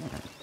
Mm-hmm.